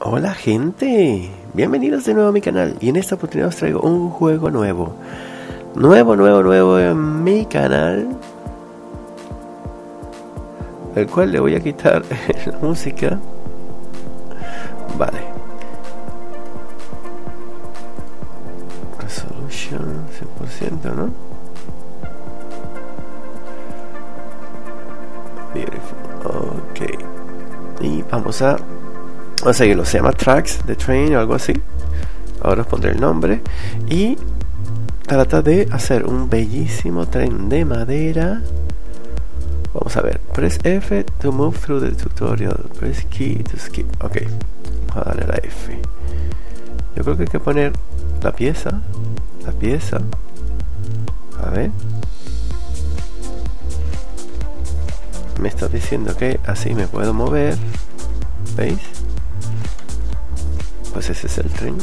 Hola gente, bienvenidos de nuevo a mi canal. Y en esta oportunidad os traigo un juego nuevo. Nuevo, nuevo, nuevo en mi canal. El cual le voy a quitar la música. Vale. Resolution 100%, ¿no? Beautiful, ok. Y vamos a Vamos a seguirlo, se llama Tracks the Train o algo así. Ahora os pondré el nombre. Y trata de hacer un bellísimo tren de madera. Vamos a ver. Press F to move through the tutorial. Press key to skip. Ok. Vamos a darle la F. Yo creo que hay que poner la pieza. La pieza. A ver. Me está diciendo que así me puedo mover. ¿Veis? Pues ese es el tren.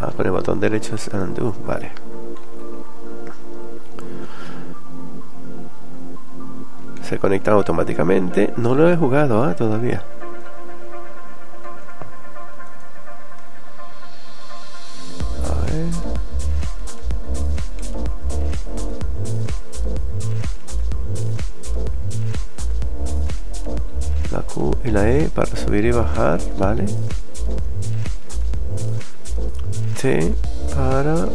Ah, con el botón derecho es undo, vale. Se conecta automáticamente. No lo he jugado ¿ah? todavía. La E para subir y bajar, ¿vale? T para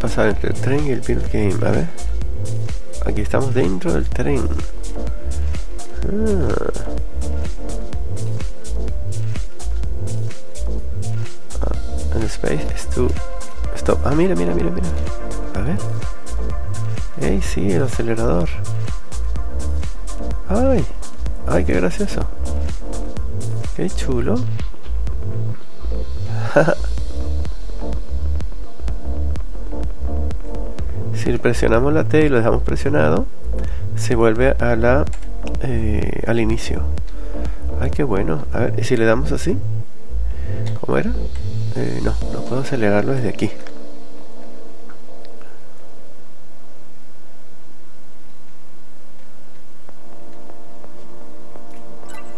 pasar entre el tren y el build game, ¿vale? Aquí estamos dentro del tren. Ah. Space es tu stop. Ah, mira, mira, mira, mira. A ver. Ey, sí, el acelerador. Ay, ay, qué gracioso. Qué chulo. si presionamos la T y lo dejamos presionado, se vuelve a la eh, al inicio. Ay, qué bueno. A ver, ¿y si le damos así? ¿Cómo era? Eh, no, no puedo acelerarlo desde aquí.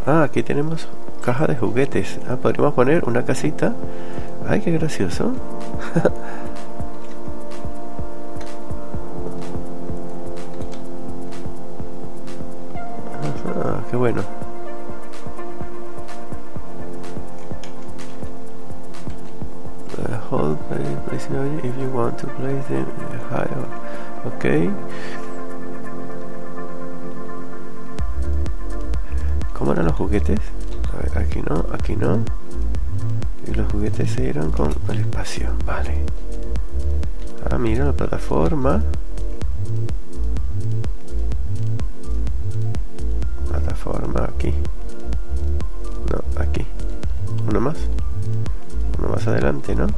Ah, aquí tenemos caja de juguetes. Ah, podríamos poner una casita. Ay, qué gracioso. ah, qué bueno. Uh, hold play, place if you want to place them higher. Okay. ¿Cómo eran los juguetes? A ver, aquí no, aquí no. Y los juguetes se dieron con el espacio. Vale. Ah, mira la plataforma. Plataforma aquí. No, aquí. Uno más. Uno más adelante, ¿no?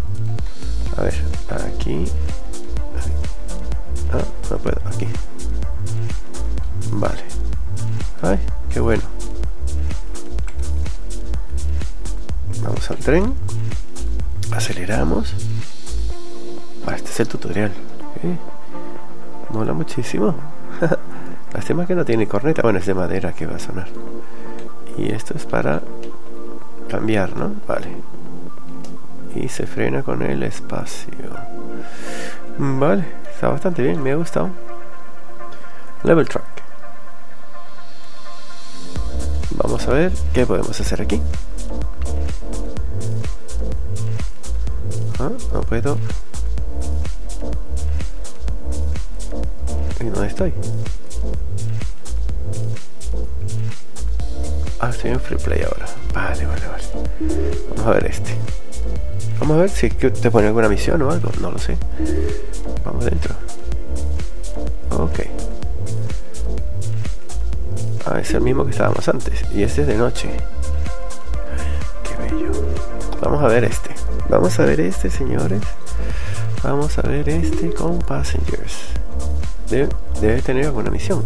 A ver, aquí. Ah, no puedo, aquí. Vale. Ay, qué bueno. Tren. Aceleramos. Este es el tutorial. Mola muchísimo. Lástima que no tiene corneta. Bueno, es de madera que va a sonar. Y esto es para cambiar, ¿no? Vale. Y se frena con el espacio. Vale, está bastante bien, me ha gustado. Level track. Vamos a ver qué podemos hacer aquí. Ah, no puedo. ¿Y dónde estoy? Ah, estoy en free play ahora. Vale, vale, vale. Vamos a ver este. Vamos a ver si te pone alguna misión o algo. No lo sé. Vamos dentro. Ok. Ah, es el mismo que estábamos antes. Y este es de noche. Vamos a ver este. Vamos a ver este, señores. Vamos a ver este con Passengers. Debe, tener alguna misión.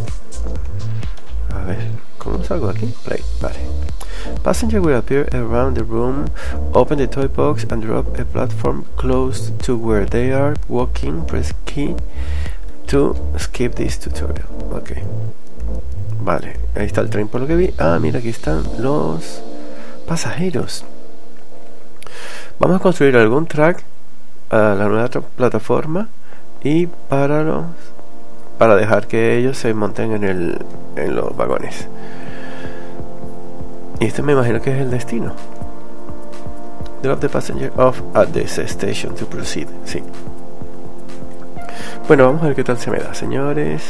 A ver, ¿Cómo salgo aquí? Play, vale. Passenger will appear around the room, open the toy box and drop a platform close to where they are walking. Press key to skip this tutorial. Ok. Vale, ahí está el tren por lo que vi. Ah, mira, aquí están los pasajeros. Vamos a construir algún track a la nueva plataforma y para los para dejar que ellos se monten en el en los vagones. Y este me imagino que es el destino. Drop the passenger off at this station to proceed. Sí. Bueno, vamos a ver qué tal se me da, señores.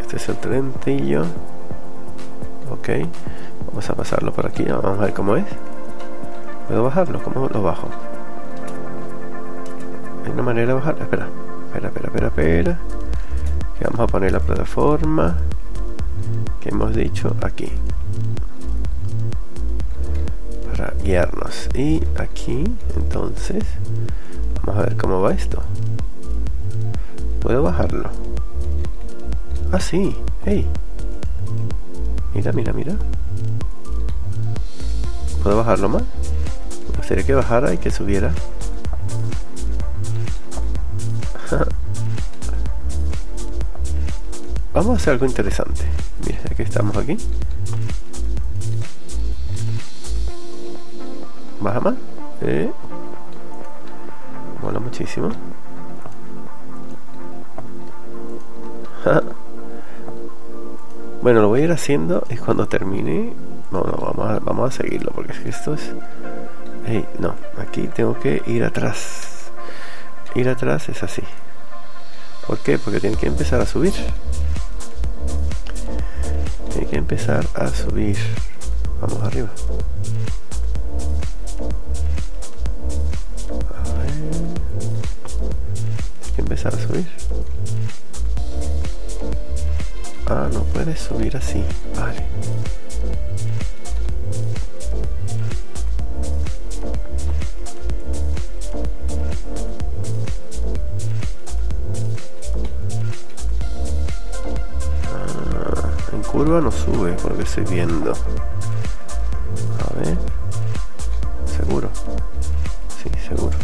Este es el trentillo. Ok. Vamos a pasarlo por aquí. Vamos a ver cómo es. ¿Puedo bajarlo? ¿Cómo lo bajo? Hay una manera de bajarlo. Espera. Espera, espera, espera, espera. Que vamos a poner la plataforma que hemos dicho aquí para guiarnos y aquí entonces vamos a ver cómo va esto puedo bajarlo ah sí hey mira mira mira puedo bajarlo más gustaría que bajara y que subiera. Vamos a hacer algo interesante. Mira ya que estamos aquí. Baja más eh. mola muchísimo. Bueno, lo voy a ir haciendo y cuando termine... Vamos a seguirlo porque es que esto es... no, aquí tengo que ir atrás. Ir atrás es así. ¿Por qué? Porque tiene que empezar a subir. Tiene que empezar a subir. Vamos arriba. A. Tiene que empezar a subir. Ah, no puedes subir así. Vale. No sube porque estoy viendo. A ver. Seguro. Sí, seguro.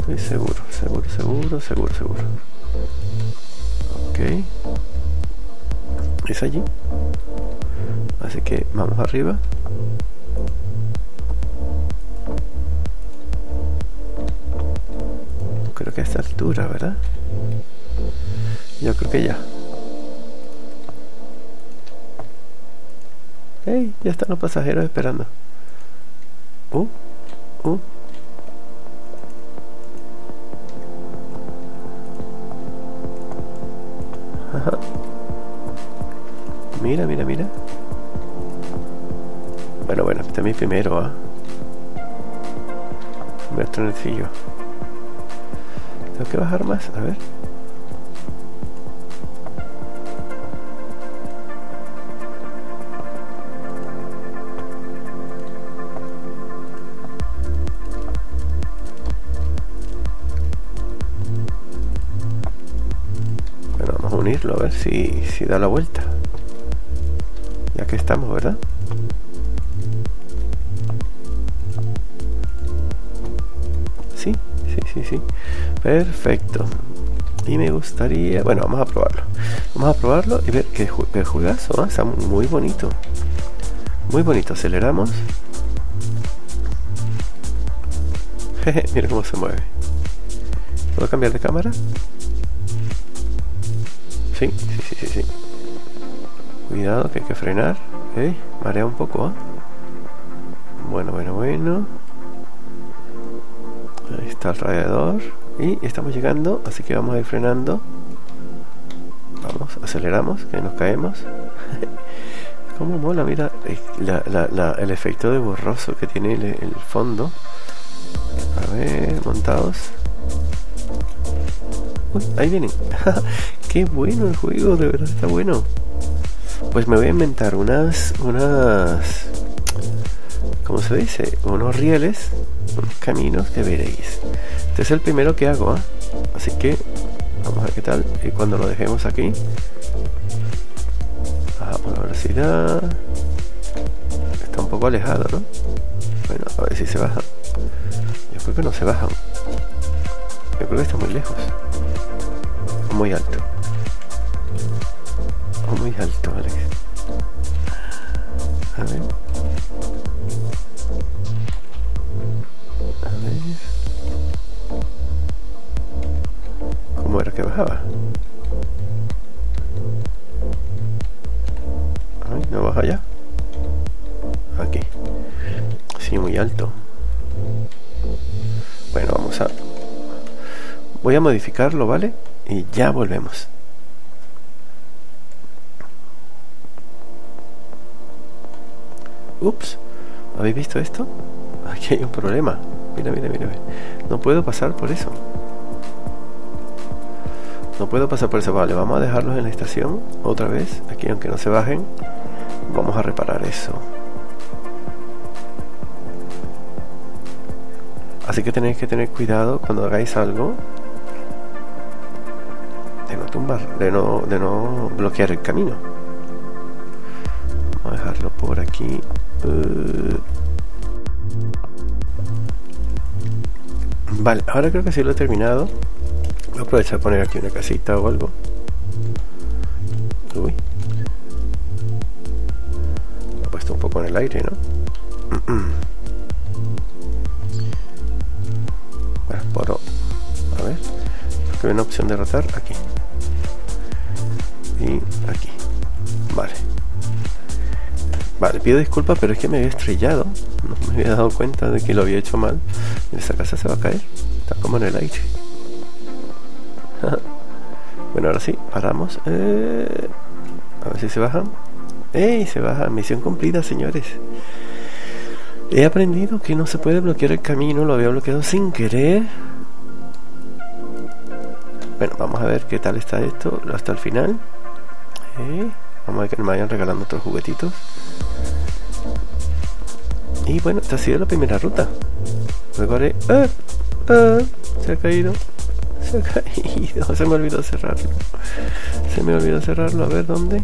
Estoy seguro, seguro, seguro, seguro, seguro. Ok es allí así que vamos arriba creo que a esta altura verdad yo creo que ya hey ya están los pasajeros esperando uh uh Mira, mira, mira. Bueno, bueno, este es mi primero, ¿ah? ¿eh? Primer trenecillo. Tengo que bajar más, a ver. Unirlo a ver si, si da la vuelta ya que estamos, ¿verdad? Sí, sí, sí, sí. Perfecto. Y me gustaría... Bueno, vamos a probarlo. Vamos a probarlo y ver qué, qué juegazo. ¿eh? Está muy bonito. Muy bonito. Aceleramos. Jeje, mira cómo se mueve. ¿Puedo cambiar de cámara? Sí, sí, sí, sí, sí. Cuidado que hay que frenar. ¿Eh? Marea un poco. ¿eh? Bueno, bueno, bueno. Ahí está el radiador. Y estamos llegando, así que vamos a ir frenando. Vamos, aceleramos, que nos caemos. Como mola, mira el efecto de borroso que tiene el, fondo. A ver, montados. Ahí vienen. Qué bueno el juego, de verdad está bueno pues me voy a inventar unas, unas, ¿cómo se dice? Unos rieles, unos caminos que veréis. Este es el primero que hago, ¿ah? así que vamos a ver qué tal. Y cuando lo dejemos aquí, bueno, ahora velocidad. Está un poco alejado, ¿no? Bueno, a ver si se baja. Yo creo que no se bajan. Yo creo que está muy lejos. Muy alto. Muy alto, Alex. A ver. A ver. ¿Cómo era que bajaba? Ay, no baja ya. Aquí. Sí, muy alto. Bueno, vamos a... Voy a modificarlo, ¿vale? Y ya volvemos. Ups, ¿habéis visto esto? Aquí hay un problema. Mira, mira, mira. No puedo pasar por eso. No puedo pasar por eso. Vale, vamos a dejarlos en la estación otra vez. Aquí, aunque no se bajen. Vamos a reparar eso. Así que tenéis que tener cuidado cuando hagáis algo de no, de no bloquear el camino. Vamos a dejarlo por aquí. Uh. Vale, ahora creo que sí lo he terminado. Voy a aprovechar a poner aquí una casita o algo. Uy. Lo he puesto un poco en el aire, ¿no? Bueno, por... A ver. Creo que hay una opción de rotar aquí. Vale, pido disculpas, pero es que me había estrellado. No me había dado cuenta de que lo había hecho mal. Y esa casa se va a caer. Está como en el aire. bueno, ahora sí, paramos. Eh, a ver si se bajan. ¡Ey! Se baja. Misión cumplida, señores. He aprendido que no se puede bloquear el camino. Lo había bloqueado sin querer. Bueno, vamos a ver qué tal está esto hasta el final. Eh, vamos a ver que me vayan regalando otros juguetitos. Y bueno, esta ha sido la primera ruta. Haré... ¡Ah! ¡Ah! Se ha caído. Se ha caído. Se me olvidó cerrarlo. Se me olvidó cerrarlo. A ver, ¿dónde?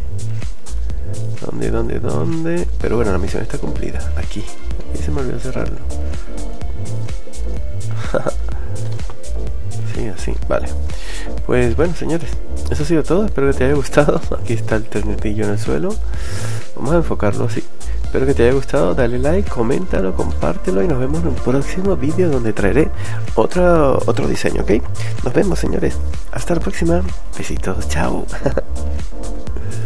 ¿Dónde, dónde, dónde? Pero bueno, la misión está cumplida. Aquí. Aquí se me olvidó cerrarlo. sí, así. Vale. Pues bueno, señores. Eso ha sido todo. Espero que te haya gustado. Aquí está el ternetillo en el suelo. Vamos a enfocarlo así. Espero que te haya gustado, dale like, coméntalo, compártelo y nos vemos en un próximo vídeo donde traeré otro, otro diseño, ¿ok? Nos vemos señores, hasta la próxima, besitos, chao.